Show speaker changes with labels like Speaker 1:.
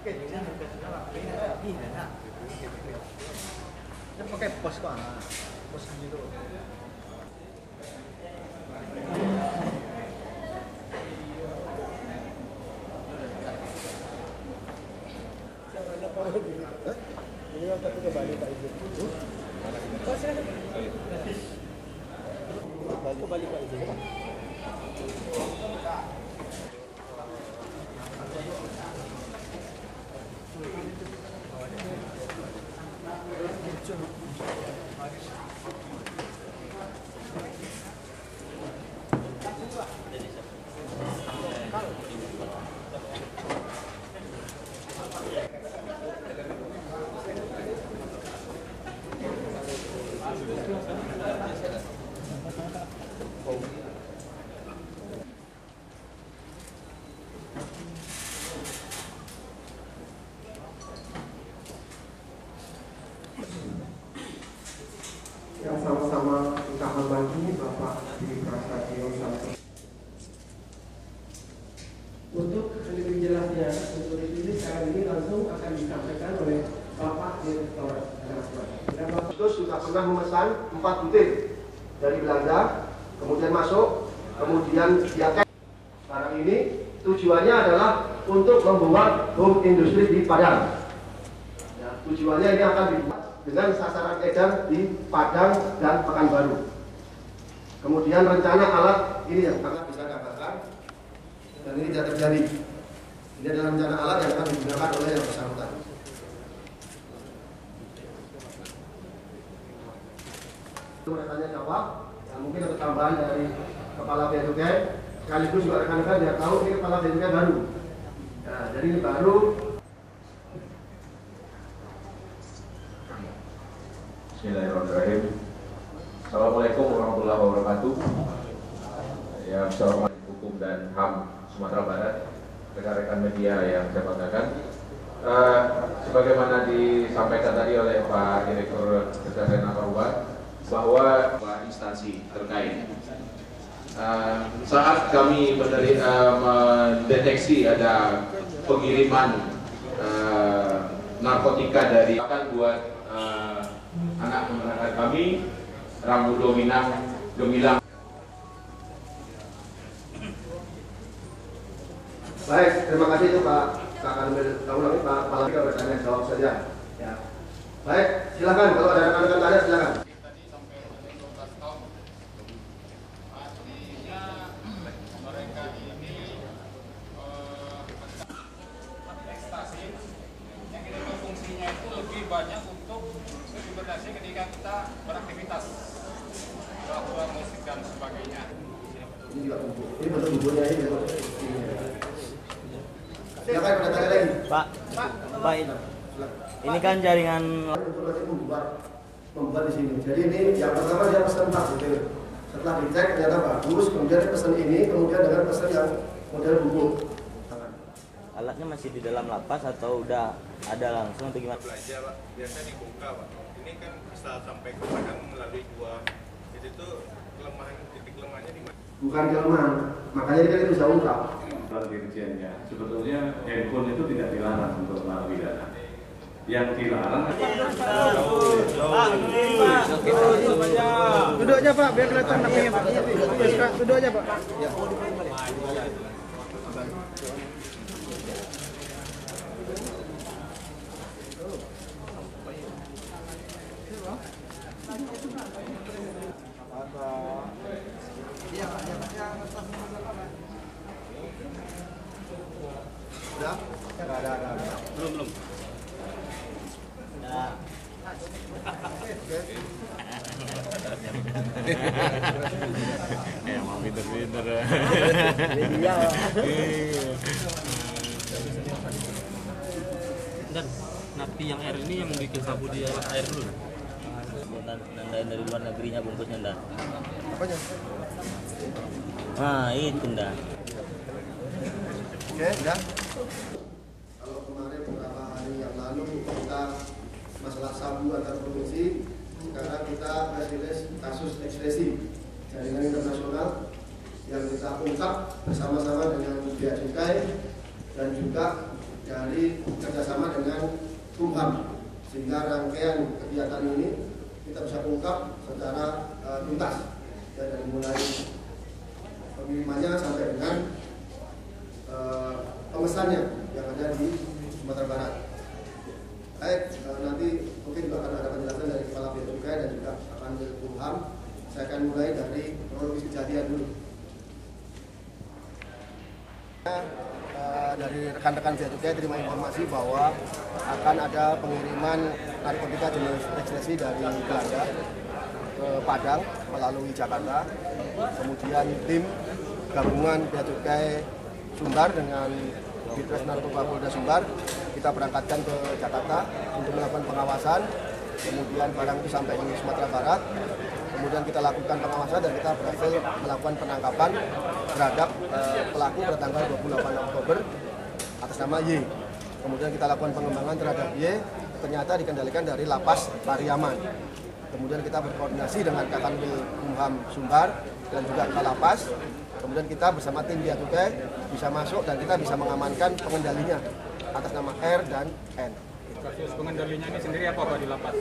Speaker 1: ini pakai pos kok pos gitu
Speaker 2: Ini kan tapi ke Bali Pak Ibu. Oh, silakan. Ke Bali Pak Ibu.
Speaker 3: Yang Untuk lebih jelasnya, untuk revisi sekarang ini langsung akan disampaikan oleh Bapak Direktur Bapak itu sudah pernah memesan 4 butir dari Belanda, kemudian masuk, kemudian dia Sekarang ini tujuannya adalah untuk membuat home industry di Padang. Ya, tujuannya ini akan dibuat dengan sasaran edan di Padang dan Pekanbaru. Kemudian rencana alat ini yang gambarkan dan ini tidak terjadi. Ini adalah rencana alat yang akan digunakan oleh yang bersangkutan. Rekannya jawab, dan mungkin ada tambahan dari kepala bea cukai. Sekaligus juga rekan-rekan biar tahu ini kepala bea cukai baru. Nah, jadi ini baru
Speaker 4: Bismillahirrahmanirrahim. Assalamualaikum warahmatullahi wabarakatuh. Yang saya hormati hukum dan HAM Sumatera Barat, rekan-rekan media yang saya banggakan. Eh, sebagaimana disampaikan tadi oleh Pak Direktur Kejaksaan Narkoba bahwa instansi terkait Eh, saat kami menderi- eh, mendeteksi ada pengiriman eh, narkotika dari akan buat eh, anak masyarakat kami Rambudo Minang Gemilang
Speaker 3: Bertanya jawab saja. Ya. Baik, silakan kalau ada rekan-rekan tanya silakan.
Speaker 5: tadi sampai umur 12 tahun artinya mereka ini ekstasi yang kita tahu fungsinya itu lebih banyak untuk hibernasi ketika kita beraktivitas melakukan musik dan sebagainya
Speaker 3: Ini juga buku. Ini bentuk bukunya ini. Silakan lagi.
Speaker 6: Pak, Pak ini, ini kan jaringan
Speaker 3: membuat membuat di sini. Jadi ini yang pertama dia pesan empat butir. Setelah dicek ternyata bagus, kemudian dia pesan ini, kemudian dengan pesan yang model buku.
Speaker 6: alatnya masih di dalam lapas atau udah ada langsung atau gimana?
Speaker 7: belanja pak biasa dibuka pak ini kan bisa sampai ke Padang melalui dua jadi itu kelemahan titik lemahnya di mana?
Speaker 3: Bukan kelemahan, makanya dia bisa ungkap.
Speaker 8: Peraturan dirjennya. Sebetulnya handphone itu tidak dilarang untuk narapidana. Yang dilarang
Speaker 2: Duduk aja Pak, biar kelihatan namanya Pak. Duduk aja Pak.
Speaker 1: Belum, belum.
Speaker 6: Pinter-pinter ya.
Speaker 9: Dan napi yang air ini yang bikin sabu di air dulu.
Speaker 6: Nandain dari luar negerinya bungkusnya ndak.
Speaker 1: Apanya?
Speaker 6: Nah, itu ndak.
Speaker 1: Oke, udah.
Speaker 3: Kalau kemarin beberapa hari yang lalu kita masalah sabu antar provinsi, sekarang kita release kasus ekstresi jaringan internasional yang kita ungkap bersama-sama dengan Bea Cukai dan juga dari kerjasama dengan Kumham sehingga rangkaian kegiatan ini kita bisa ungkap secara uh, tuntas ya, dari mulai pengirimannya sampai dengan uh, pemesannya yang ada di Sumatera Barat. Baik, uh, nanti mungkin juga akan ada penjelasan dari Kepala Bea Cukai dan juga akan dari Kumham. Saya akan mulai dari kronologis kejadian dulu. Uh, dari rekan-rekan Bea Cukai terima informasi bahwa akan ada pengiriman narkotika jenis ekstasi dari Belanda ke Padang melalui Jakarta. Kemudian tim gabungan Bea Cukai Sumbar dengan Ditres Narkoba Polda Sumbar kita berangkatkan ke Jakarta untuk melakukan pengawasan. Kemudian barang itu sampai di Sumatera Barat. Kemudian kita lakukan pengawasan dan kita berhasil melakukan penangkapan terhadap eh, pelaku pada tanggal 28 Oktober atas nama Y. Kemudian kita lakukan pengembangan terhadap Y, ternyata dikendalikan dari lapas Pariaman. Kemudian kita berkoordinasi dengan Kakanwil Kumham Sumbar dan juga Kalapas. Kemudian kita bersama tim Bia Cukai bisa masuk dan kita bisa mengamankan pengendalinya atas nama R dan N.
Speaker 5: Kasus pengendalinya ini sendiri apa Pak di lapas?